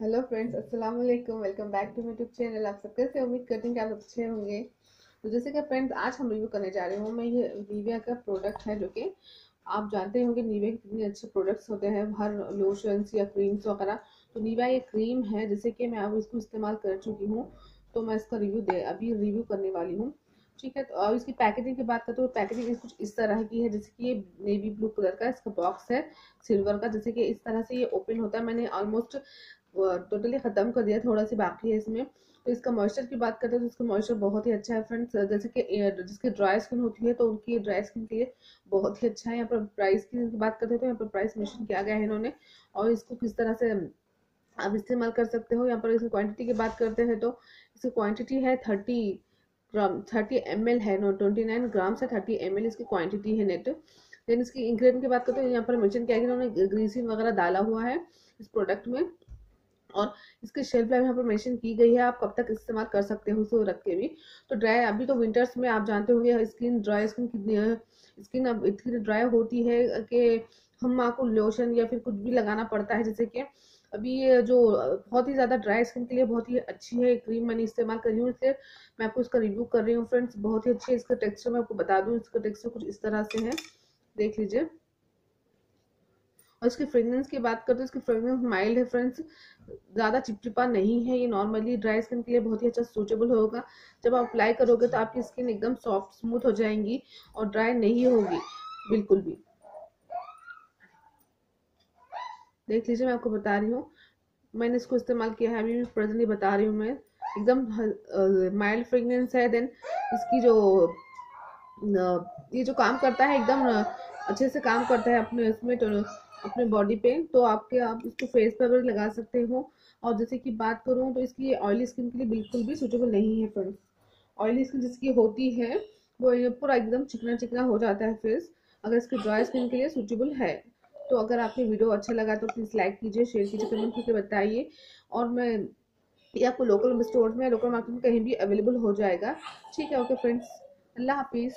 Hello friends अस्सलाम वालेकुम welcome back to YouTube channel आप सब कैसे उम्मीद करते हैं कि आप अच्छे होंगे। तो जैसे कि फ्रेंड्स आज हम रिव्यू करने जा रहे हूँ। मैं ये निविया का प्रोडक्ट है जो कि आप जानते होंगे नीविया के कितने अच्छे प्रोडक्ट्स होते हैं। हर लोशंस या क्रीम्स वगैरह। तो नीविया ये क्रीम है, जैसे कि मैं अब इसको इस्तेमाल कर चुकी हूँ। तो मैं इसका रिव्यू दे, अभी रिव्यू करने वाली हूँ। ठीक है तो और इसकी पैकेजिंग की बात करें तो पैकेजिंग कुछ इस तरह की है, जैसे कि ये नेवी ब्लू कलर का इसका बॉक्स है सिल्वर का। जैसे कि इस तरह से ये ओपन होता है। मैंने ऑलमोस्ट टोटली ख़त्म कर दिया थोड़ा सी बाकी है इसमें। तो इसका मॉइस्चर की बात करते हैं तो इसका मॉइस्चर बहुत ही अच्छा है फ्रेंड्स जैसे कि जिसकी ड्राई स्किन होती है तो उनकी ड्राई स्किन के लिए बहुत ही अच्छा है। यहाँ पर प्राइस की बात करते हैं तो यहाँ पर प्राइस मेंशन किया गया है इन्होंने। और इसको किस तरह से आप इस्तेमाल कर सकते हो, यहाँ पर इसकी क्वांटिटी की बात करते हैं तो इसकी क्वांटिटी है थर्टी ग्राम थर्टी एम है नो ट्वेंटी नाइन ग्राम से थर्टी एम इसकी क्वांटिटी है नेट देन इसकी इंग्रेडिएंट की बात करते हैं, यहाँ पर मेंशन किया गया इन्होंने ग्रीसिन वगैरह डाला हुआ है इस प्रोडक्ट में। और इसकी शेल्फ लाइफ यहाँ पर मेंशन की गई है। आप कब तक इस्तेमाल कर सकते हो उसको रख के भी। तो ड्राई अभी तो विंटर्स में आप जानते होंगे स्किन ड्राई स्किन कितनी स्किन अब इतनी ड्राई होती है कि हम आपको लोशन या फिर कुछ भी लगाना पड़ता है। जैसे कि अभी ये जो, बहुत ही ज़्यादा ड्राई स्किन के लिए बहुत ही अच्छी है क्रीम मैंने इस्तेमाल कर हूँ। इसलिए मैं आपको इसका रिव्यू कर रही हूँ। फ्रेंड्स बहुत ही अच्छी है। इसका टेक्सचर मैं आपको बता दूँ। इसका टेक्सचर कुछ इस तरह से है। देख लीजिए। और इसकी फ्रेगनेंस की बात करते हैं इसकी फ्रेगनेंस माइल्ड है फ्रेंड्स ज़्यादा चिपचिपा नहीं है, ये नॉर्मली ड्राई स्किन के लिए बहुत ही अच्छा सूटेबल होगा। जब आप अप्लाई करोगे तो आपकी स्किन एकदम सॉफ्ट स्मूथ हो जाएँगी और ड्राई नहीं होगी, बिल्कुल भी। देख लीजिए, मैं आपको बता रही हूँ। मैंने इसको इस्तेमाल किया है, अभी प्रेजेंटली बता रही हूँ मैं। एकदम माइल्ड फ्रेगनेंस है देन इसकी जो ये जो काम करता है एकदम अच्छे से काम करता है अपने इसमें तो अपने बॉडी पे तो आपके, आप इसको फेस पर भी लगा सकते हो। और जैसे कि बात करूँ तो इसकी ऑयली स्किन के लिए बिल्कुल भी सूटेबल नहीं है फ्रेंड्स ऑयली स्किन जिसकी होती है, वो पूरा एकदम चिकना चिकना हो जाता है फेस अगर इसकी ड्राई स्किन के लिए सूटेबल है तो अगर आपको वीडियो अच्छा लगा तो प्लीज़ लाइक कीजिए शेयर कीजिए कमेंट करके बताइए। और मैं, ये आपको लोकल स्टोर में लोकल मार्केट में कहीं भी अवेलेबल हो जाएगा। ठीक है ओके फ्रेंड्स अल्लाह हाफिज़।